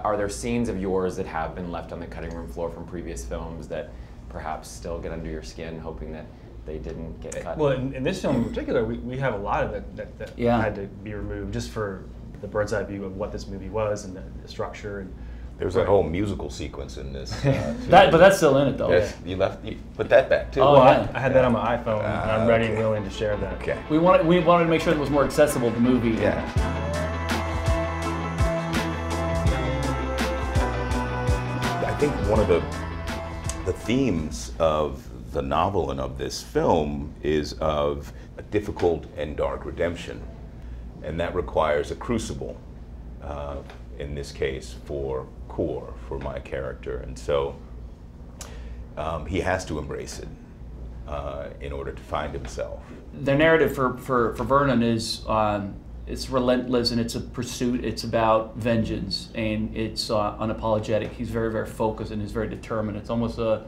Are there scenes of yours that have been left on the cutting room floor from previous films that perhaps still get under your skin, hoping that they didn't get cut? Well, in, in this film in particular, we, we have a lot of it that, that Yeah. had to be removed just for the bird's eye view of what this movie was and the, the structure. And There's a whole musical sequence in this. Uh. That, but that's still in it though. Yes, you left. You put that back too. Oh, well, yeah. I, I had that on my iPhone, and Ah, I'm ready okay. and willing to share that. Okay. We wanted we wanted to make sure that it was more accessible to the movie. Yeah. I think one of the the themes of the novel and of this film is of a difficult and dark redemption, and that requires a crucible. Uh, in this case, for Core, for my character, and so um, he has to embrace it uh, in order to find himself. The narrative for, for, for Vernon is um, it's relentless and it's a pursuit. It's about vengeance and it's uh, unapologetic. He's very very focused and he's very determined. It's almost a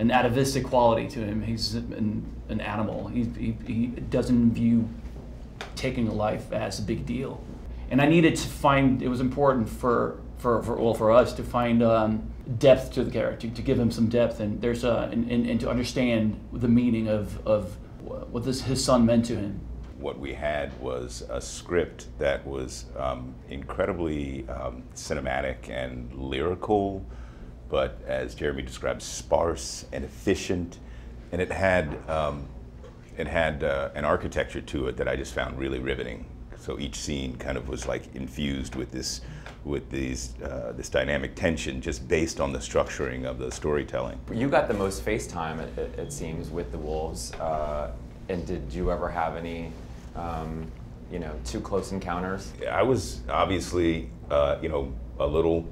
an atavistic quality to him. He's an, an animal. He, he, he doesn't view taking a life as a big deal. And I needed to find, it was important for, for, for well, for us to find um, depth to the character, to give him some depth and there's a, and, and, and to understand the meaning of, of what this, his son meant to him. What we had was a script that was um, incredibly um, cinematic and lyrical, but as Jeremy described, sparse and efficient, and it had um, it had uh, an architecture to it that I just found really riveting. So each scene kind of was like infused with this with these uh, this dynamic tension, just based on the structuring of the storytelling. You got the most FaceTime, it, it, it seems, with the Wolves. Uh, and did you ever have any, um, you know, too close encounters? I was obviously, uh, you know, a little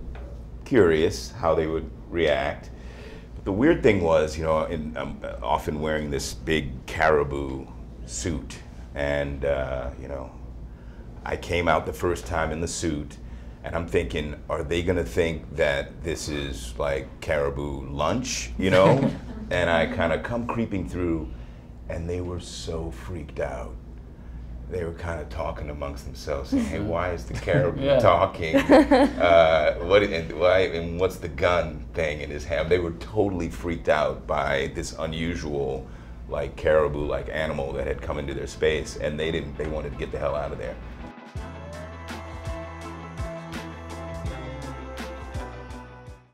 curious how they would react. But the weird thing was, you know, in, I'm often wearing this big caribou suit, and uh, you know, I came out the first time in the suit, and I'm thinking, are they gonna think that this is like caribou lunch, you know? and I kind of come creeping through, and they were so freaked out they were kind of talking amongst themselves, saying, "Hey, why is the caribou Yeah. talking? Uh, what and why and what's the gun thing in his hand?" They were totally freaked out by this unusual, like caribou-like animal that had come into their space, and they didn't. They wanted to get the hell out of there.